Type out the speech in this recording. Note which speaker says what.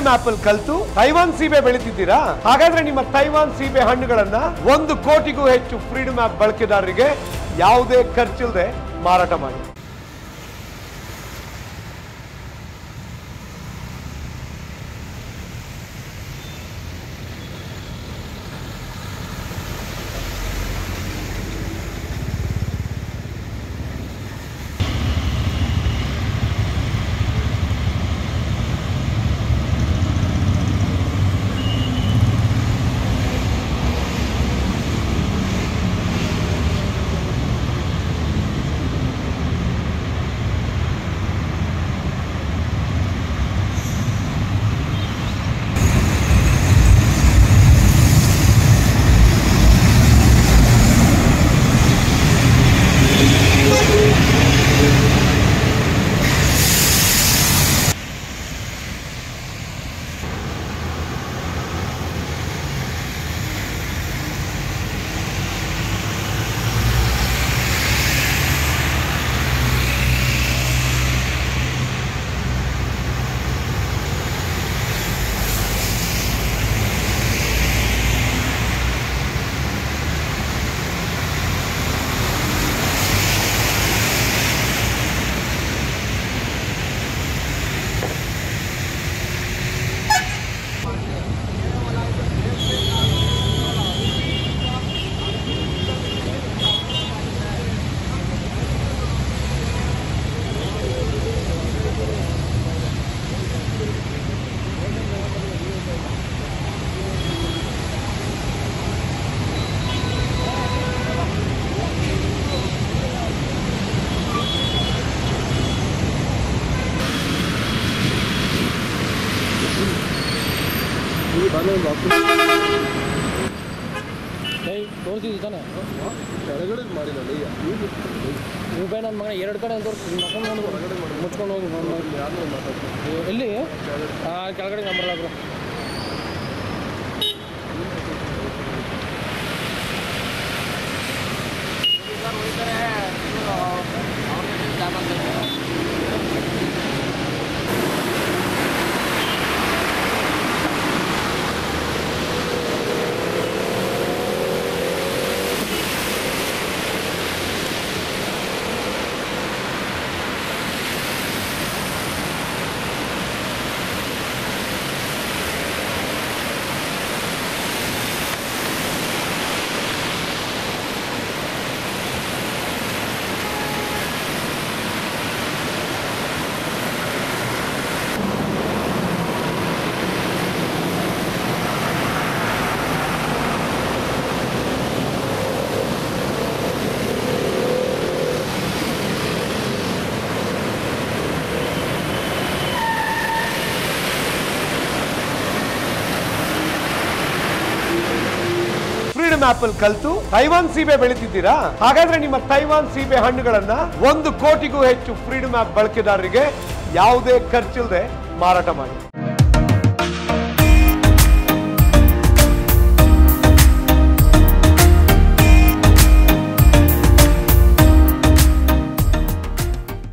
Speaker 1: Freedom map ಕಲ್ತು Taiwan ಸೀಬೆ ಬೆಳಿತಿದ್ದೀರಾ? ಹಾಗಾದ್ರೆ ನಿಮ್ಮ ತೈವಾನ್ ಸೀಬೆ ಹಣ್ಣುಗಳನ್ನ ಒಂದು ಕೋಟಿಗೂ ಹೆಚ್ಚು ಫ್ರೀಡಮ್ ಆಪ್ ಬಳಕೆದಾರರಿಗೆ ಯಾವುದೇ ಖರ್ಚಿಲ್ಲದೆ ಮಾರಾಟ ಮಾಡಿ.
Speaker 2: ಏಯ್ ತೋರಿಸಿದ್ದು ತಾನೆ
Speaker 3: ಕೆಳಗಡೆ ಮಾಡಿಲ್ಲ
Speaker 2: ರೂಪಾಯಿ ನನ್ನ ಮಗ ಎರಡು ಕಡೆ ತೋರಿಸಿ. ಮುಚ್ಕೊಂಡು ಹೋಗಿ. ಎಲ್ಲಿ? ಕೆಳಗಡೆ. ನಂಬರ್
Speaker 1: ಆಪಲ್ ಕಲ್ತು ತೈವಾನ್ ಸೀಬೆ ಬೆಳಿತಿದ್ದೀರಾ? ಹಾಗಾದ್ರೆ ನಿಮ್ಮ ತೈವಾನ್ ಸೀಬೆ ಹಣ್ಣುಗಳನ್ನ ಒಂದು ಕೋಟಿಗೂ ಹೆಚ್ಚು ಫ್ರೀಡಮ್ ಆಪ್ ಬಳಕೆದಾರರಿಗೆ ಯಾವುದೇ ಖರ್ಚಿಲ್ಲದೆ ಮಾರಾಟ ಮಾಡಿ.